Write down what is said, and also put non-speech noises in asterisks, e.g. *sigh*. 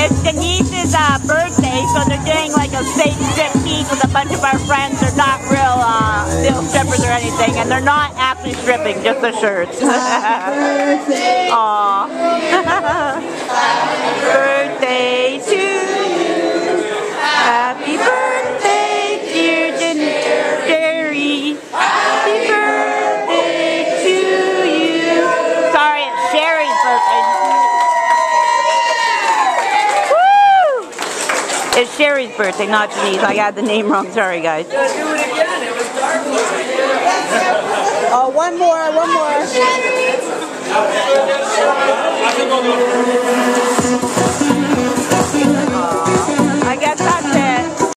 It's Denise's uh, birthday, so they're doing like a state strip meet with a bunch of our friends. They're not real uh, real strippers or anything, and they're not actually stripping, just the shirts. *laughs* Happy It's Sherri's birthday, not Janice. I got the name wrong. Sorry, guys. Oh, one more, one more.